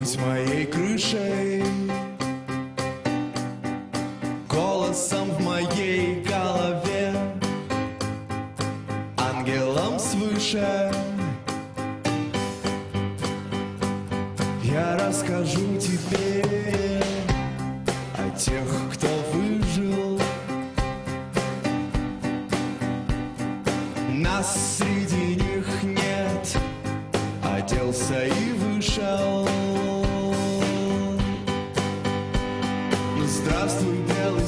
С моей крышей. Голосом в моей голове. Ангелом свыше. Я расскажу тебе О тех, кто выжил. Нас среди них нет. Оделся и fui dela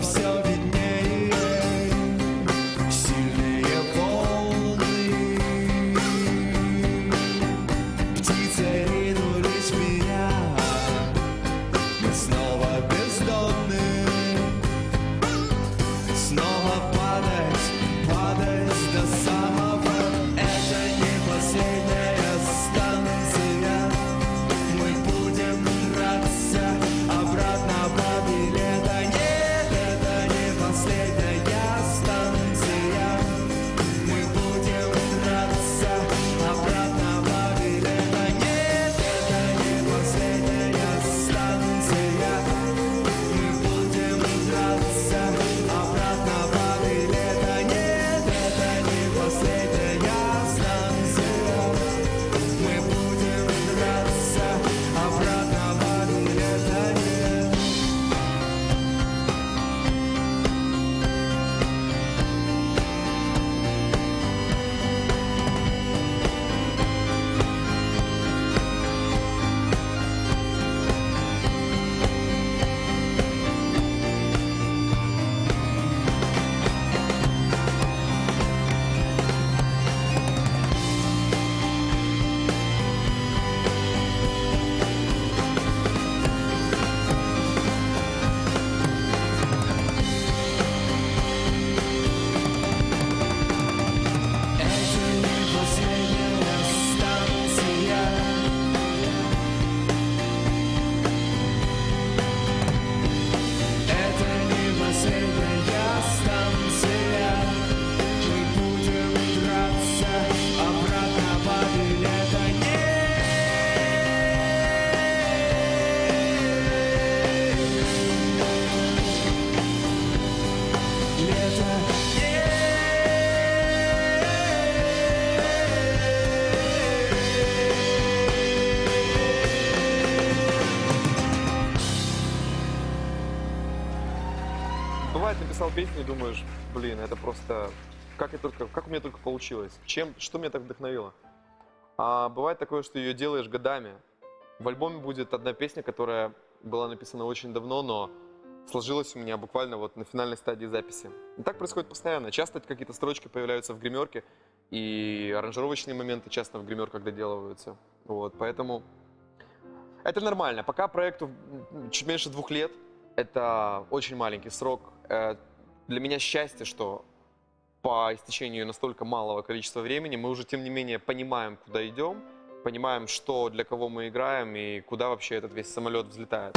все Бывает, написал песню и думаешь, блин, это просто... Как, я только, как у меня только получилось? Чем, что меня так вдохновило? А бывает такое, что ее делаешь годами. В альбоме будет одна песня, которая была написана очень давно, но сложилась у меня буквально вот на финальной стадии записи. И так происходит постоянно. Часто какие-то строчки появляются в гримерке, и аранжировочные моменты часто в гримерках доделываются. Вот, поэтому это нормально. Пока проекту чуть меньше двух лет, это очень маленький срок. Э, Для меня счастье, что по истечению настолько малого количества времени мы уже, тем не менее, понимаем, куда идем, понимаем, что для кого мы играем и куда вообще этот весь самолет взлетает.